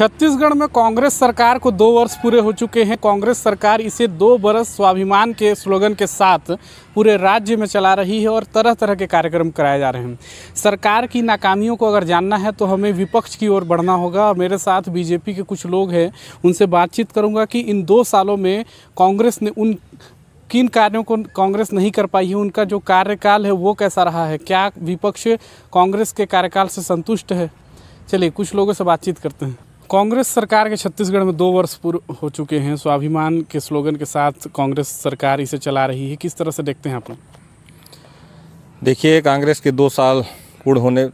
छत्तीसगढ़ में कांग्रेस सरकार को दो वर्ष पूरे हो चुके हैं। कांग्रेस सरकार इसे दो बरस स्वाभिमान के स्लोगन के साथ पूरे राज्य में चला रही है और तरह तरह के कार्यक्रम कराए जा रहे हैं। सरकार की नाकामियों को अगर जानना है तो हमें विपक्ष की ओर बढ़ना होगा। और मेरे साथ बीजेपी के कुछ लोग हैं, उनसे बातचीत करूँगा कि इन दो सालों में कांग्रेस ने उन किन कार्यों को कांग्रेस नहीं कर पाई है, उनका जो कार्यकाल है वो कैसा रहा है? क्या विपक्ष कांग्रेस के कार्यकाल से संतुष्ट है? चलिए, कुछ लोगों से बातचीत करते हैं। कांग्रेस सरकार के छत्तीसगढ़ में दो वर्ष पूर्व हो चुके हैं, स्वाभिमान के स्लोगन के साथ कांग्रेस सरकार इसे चला रही है। किस तरह से देखते हैं आप लोग? देखिए, कांग्रेस के दो साल पूर्ण होने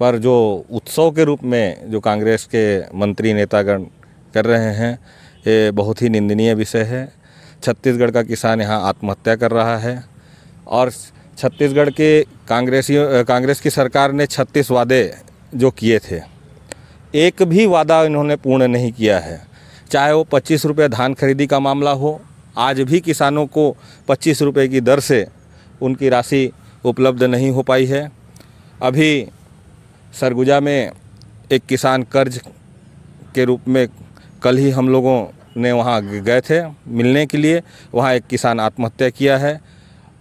पर जो उत्सव के रूप में जो कांग्रेस के मंत्री नेतागण कर रहे हैं, ये बहुत ही निंदनीय विषय है। छत्तीसगढ़ का किसान यहाँ आत्महत्या कर रहा है और छत्तीसगढ़ के कांग्रेसियों, कांग्रेस की सरकार ने छत्तीस वादे जो किए थे एक भी वादा इन्होंने पूर्ण नहीं किया है। चाहे वो पच्चीस रुपये धान खरीदी का मामला हो, आज भी किसानों को पच्चीस रुपये की दर से उनकी राशि उपलब्ध नहीं हो पाई है। अभी सरगुजा में एक किसान कर्ज के रूप में कल ही हम लोगों ने वहाँ गए थे मिलने के लिए। वहाँ एक किसान आत्महत्या किया है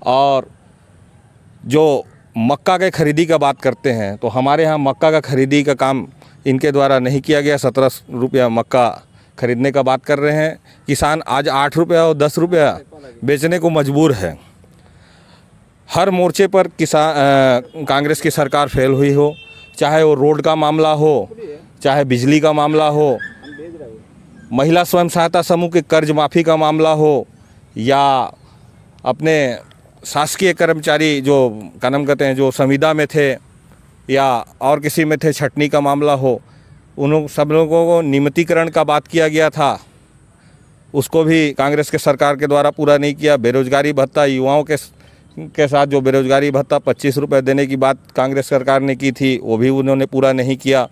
और जो मक्का के खरीदी का बात करते हैं तो हमारे यहाँ मक्का का खरीदी का काम इनके द्वारा नहीं किया गया। सत्रह रुपया मक्का खरीदने का बात कर रहे हैं। किसान आज आठ रुपया और दस रुपया बेचने को मजबूर है। हर मोर्चे पर किसान कांग्रेस की सरकार फेल हुई हो, चाहे वो रोड का मामला हो, चाहे बिजली का मामला हो, महिला स्वयं सहायता समूह के कर्ज माफ़ी का मामला हो, या अपने शासकीय कर्मचारी जो क्या नाम कहते हैं, जो संविदा में थे या और किसी में थे, छटनी का मामला हो उन सब लोगों को नियमितीकरण का बात किया गया था। उसको भी कांग्रेस के सरकार के द्वारा पूरा नहीं किया। बेरोजगारी भत्ता युवाओं के के साथ जो बेरोजगारी भत्ता पच्चीस रुपये देने की बात कांग्रेस सरकार ने की थी, वो भी उन्होंने पूरा नहीं किया।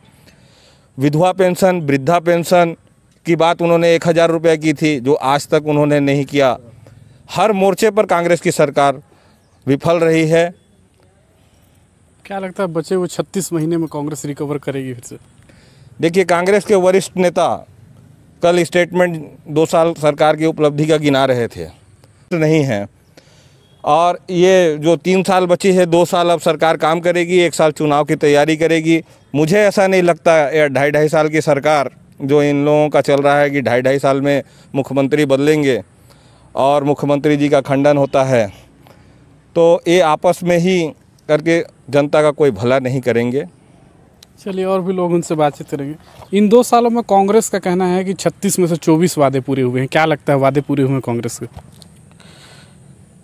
विधवा पेंशन, वृद्धा पेंशन की बात उन्होंने एक हज़ार रुपये की थी, जो आज तक उन्होंने नहीं किया। हर मोर्चे पर कांग्रेस की सरकार विफल रही है। क्या लगता है बचे हुए छत्तीस महीने में कांग्रेस रिकवर करेगी फिर से? देखिए, कांग्रेस के वरिष्ठ नेता कल स्टेटमेंट दो साल सरकार की उपलब्धि का गिना रहे थे। नहीं है। और ये जो तीन साल बची है, दो साल अब सरकार काम करेगी, एक साल चुनाव की तैयारी करेगी। मुझे ऐसा नहीं लगता, ये ढाई ढाई साल की सरकार जो इन लोगों का चल रहा है कि ढाई ढाई साल में मुख्यमंत्री बदलेंगे और मुख्यमंत्री जी का खंडन होता है तो ये आपस में ही करके जनता का कोई भला नहीं करेंगे। चलिए और भी लोग उनसे बातचीत करेंगे। इन दो सालों में कांग्रेस का कहना है कि 36 में से 24 वादे पूरे हुए हैं। क्या लगता है वादे पूरे हुए हैं कांग्रेस के?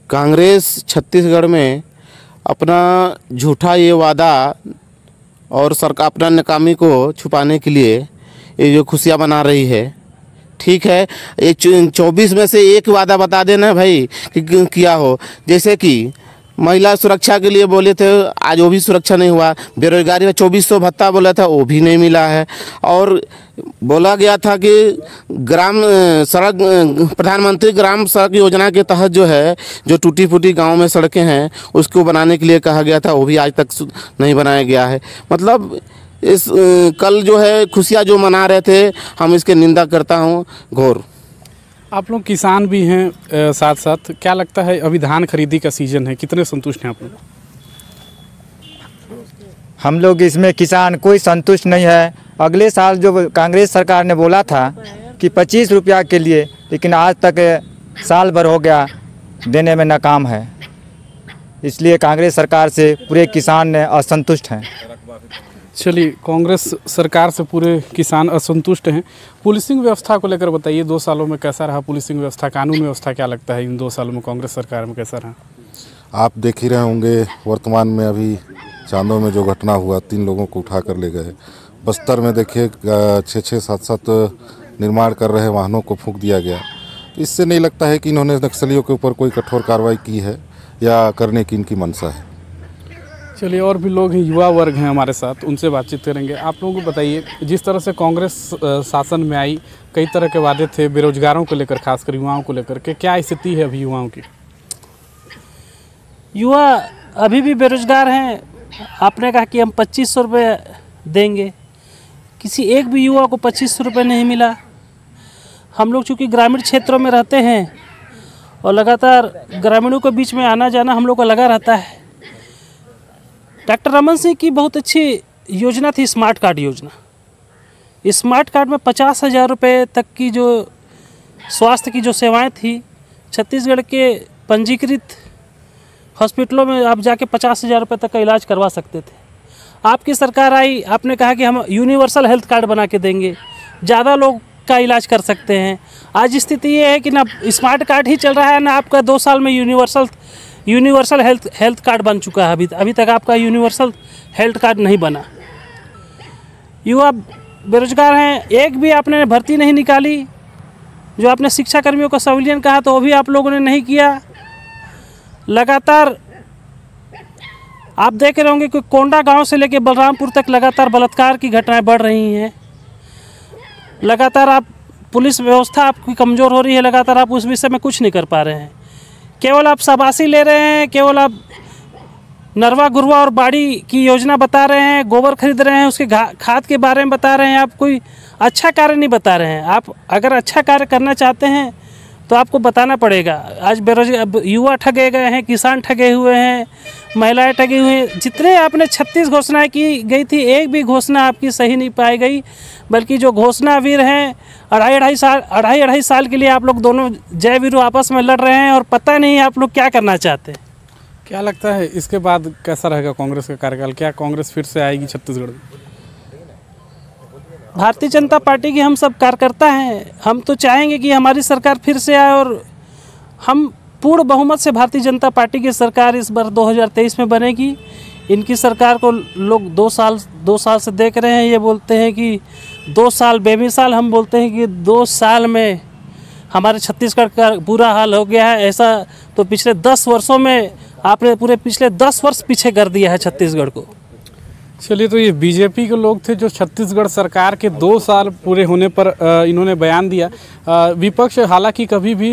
कांग्रेस छत्तीसगढ़ में अपना झूठा ये वादा और सरकार अपना नाकामी को छुपाने के लिए ये जो खुशियाँ मना रही है ठीक है? ये चौबीस में से एक वादा बता देना भाई कि किया हो। जैसे कि महिला सुरक्षा के लिए बोले थे, आज वो भी सुरक्षा नहीं हुआ। बेरोजगारी में चौबीस सौ भत्ता बोला था, वो भी नहीं मिला है। और बोला गया था कि ग्राम सड़क प्रधानमंत्री ग्राम सड़क योजना के तहत जो है, जो टूटी फूटी गाँव में सड़कें हैं, उसको बनाने के लिए कहा गया था, वो भी आज तक नहीं बनाया गया है। मतलब इस कल जो है, खुशियाँ जो मना रहे थे, हम इसके निंदा करता हूँ। घोर। आप लोग किसान भी हैं साथ साथ क्या लगता है अभी धान खरीदी का सीज़न है? कितने संतुष्ट हैं आप लोग? हम लोग इसमें किसान कोई संतुष्ट नहीं है। अगले साल जो कांग्रेस सरकार ने बोला था कि पच्चीस रुपया के लिए, लेकिन आज तक साल भर हो गया, देने में नाकाम है। इसलिए कांग्रेस सरकार से पूरे किसान ने असंतुष्ट हैं। चलिए कांग्रेस सरकार से पूरे किसान असंतुष्ट हैं। पुलिसिंग व्यवस्था को लेकर बताइए, दो सालों में कैसा रहा पुलिसिंग व्यवस्था? कानून व्यवस्था क्या लगता है इन दो सालों में कांग्रेस सरकार में कैसा रहा? आप देख ही रहे होंगे, वर्तमान में अभी चांदों में जो घटना हुआ, तीन लोगों को उठा कर ले गए। बस्तर में देखिए छः छः सात सात निर्माण कर रहे वाहनों को फूंक दिया गया। इससे नहीं लगता है कि इन्होंने नक्सलियों के ऊपर कोई कठोर कार्रवाई की है या करने की इनकी मंशा है। चलिए, और भी लोग हैं, युवा वर्ग हैं हमारे साथ, उनसे बातचीत करेंगे। आप लोगों को बताइए, जिस तरह से कांग्रेस शासन में आई, कई तरह के वादे थे बेरोजगारों को लेकर, खासकर युवाओं को लेकर, के क्या स्थिति है अभी युवाओं की? युवा अभी भी बेरोजगार हैं। आपने कहा कि हम पच्चीस सौ रुपये देंगे। किसी एक भी युवा को पच्चीस सौ रुपये नहीं मिला। हम लोग चूँकि ग्रामीण क्षेत्रों में रहते हैं, और लगातार ग्रामीणों के बीच में आना जाना हम लोग को लगा रहता है। डॉक्टर रमन सिंह की बहुत अच्छी योजना थी स्मार्ट कार्ड योजना। स्मार्ट कार्ड में पचास हज़ार रुपये तक की जो स्वास्थ्य की जो सेवाएँ थी, छत्तीसगढ़ के पंजीकृत हॉस्पिटलों में आप जाके पचास हज़ार रुपये तक का इलाज करवा सकते थे। आपकी सरकार आई, आपने कहा कि हम यूनिवर्सल हेल्थ कार्ड बना के देंगे, ज़्यादा लोग का इलाज कर सकते हैं। आज स्थिति ये है कि ना स्मार्ट कार्ड ही चल रहा है, ना आपका दो साल में universal universal health health card बन चुका है अभी अभी तक आपका यूनिवर्सल हेल्थ कार्ड नहीं बना। युवा बेरोजगार हैं, एक भी आपने भर्ती नहीं निकाली, जो आपने शिक्षा कर्मियों का संविलियन कहा तो वो भी आप लोगों ने नहीं किया। लगातार आप देख रहे होंगे कि कोंडा गाँव से लेकर बलरामपुर तक लगातार बलात्कार की घटनाएँ बढ़ रही हैं। लगातार आप पुलिस व्यवस्था आपकी कमज़ोर हो रही है, लगातार आप उस विषय में कुछ नहीं कर पा रहे हैं। केवल आप शाबाशी ले रहे हैं, केवल आप नरवा गुरवा और बाड़ी की योजना बता रहे हैं, गोबर खरीद रहे हैं, उसके खाद के बारे में बता रहे हैं, आप कोई अच्छा कार्य नहीं बता रहे हैं। आप अगर अच्छा कार्य करना चाहते हैं तो आपको बताना पड़ेगा। आज बेरोजगार युवा ठगे गए हैं, किसान ठगे हुए हैं, महिलाएँ ठगी हुई हैं। जितने आपने छत्तीस घोषणाएँ की गई थी, एक भी घोषणा आपकी सही नहीं पाई गई। बल्कि जो घोषणा वीर हैं, अढ़ाई अढ़ाई साल, अढ़ाई अढ़ाई साल के लिए आप लोग दोनों जय वीरू आपस में लड़ रहे हैं और पता नहीं आप लोग क्या करना चाहते हैं। क्या लगता है, इसके बाद कैसा रहेगा कांग्रेस का कार्यकाल? क्या कांग्रेस फिर से आएगी छत्तीसगढ़ में? भारतीय जनता पार्टी के हम सब कार्यकर्ता हैं। हम तो चाहेंगे कि हमारी सरकार फिर से आए और हम पूर्ण बहुमत से भारतीय जनता पार्टी की सरकार इस बार 2023 में बनेगी। इनकी सरकार को लोग दो साल दो साल से देख रहे हैं। ये बोलते हैं कि दो साल बेमिसाल, हम बोलते हैं कि दो साल में हमारे छत्तीसगढ़ का बुरा हाल हो गया है। ऐसा तो पिछले दस वर्षों में आपने पूरे पिछले दस वर्ष पीछे कर दिया है छत्तीसगढ़ को। चलिए तो ये बीजेपी के लोग थे जो छत्तीसगढ़ सरकार के दो साल पूरे होने पर इन्होंने बयान दिया। विपक्ष हालाँकि कभी भी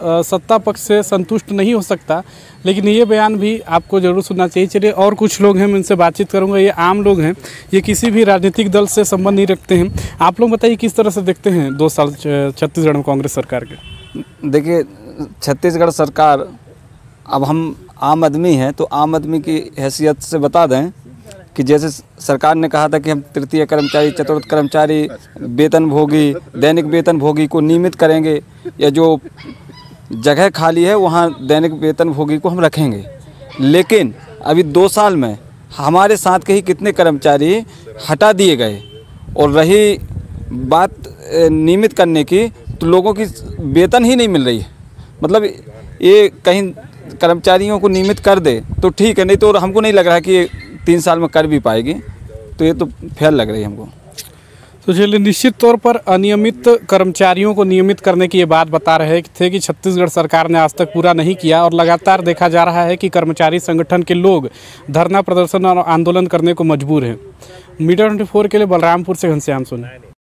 सत्ता पक्ष से संतुष्ट नहीं हो सकता, लेकिन ये बयान भी आपको ज़रूर सुनना चाहिए। चलिए, और कुछ लोग हैं, मैं उनसे बातचीत करूँगा। ये आम लोग हैं, ये किसी भी राजनीतिक दल से संबंध नहीं रखते हैं। आप लोग बताइए, किस तरह से देखते हैं दो साल छत्तीसगढ़ में कांग्रेस सरकार के? देखिए, छत्तीसगढ़ सरकार, अब हम आम आदमी हैं तो आम आदमी की हैसियत से बता दें कि जैसे सरकार ने कहा था कि हम तृतीय कर्मचारी, चतुर्थ कर्मचारी, वेतन भोगी, दैनिक वेतन भोगी को नियमित करेंगे या जो जगह खाली है, वहाँ दैनिक वेतन भोगी को हम रखेंगे। लेकिन अभी दो साल में हमारे साथ के ही कितने कर्मचारी हटा दिए गए और रही बात नियमित करने की तो लोगों की वेतन ही नहीं मिल रही है। मतलब ये कहीं कर्मचारियों को नियमित कर दे तो ठीक है, नहीं तो हमको नहीं लग रहा कि तीन साल में कर भी पाएगी। तो ये तो फेल लग रही है हमको। तो चलिए, निश्चित तौर पर अनियमित कर्मचारियों को नियमित करने की ये बात बता रहे थे कि छत्तीसगढ़ सरकार ने आज तक पूरा नहीं किया और लगातार देखा जा रहा है कि कर्मचारी संगठन के लोग धरना प्रदर्शन और आंदोलन करने को मजबूर हैं। मीटर ट्वेंटी के लिए बलरामपुर से घनश्याम सोनी।